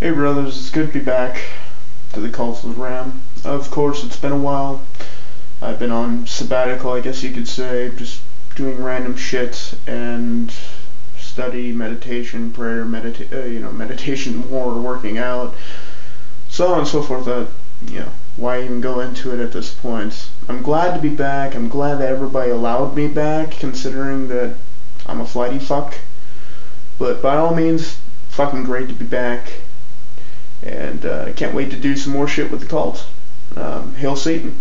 Hey brothers, it's good to be back to the Cults of Ram. Of course, it's been a while. I've been on sabbatical, I guess you could say, just doing random shit and study, meditation, prayer, medita- uh, you know, meditation more, working out, so on and so forth. That you know, why even go into it at this point? I'm glad to be back. I'm glad that everybody allowed me back, considering that I'm a flighty fuck. But by all means, fucking great to be back uh, can't wait to do some more shit with the cult. Um, hail Satan.